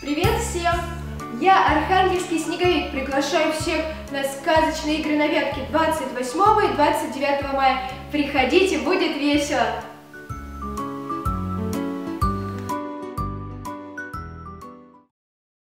Привет всем! Я Архангельский Снеговик. Приглашаю всех на сказочные игры на ветке 28 и 29 мая. Приходите, будет весело!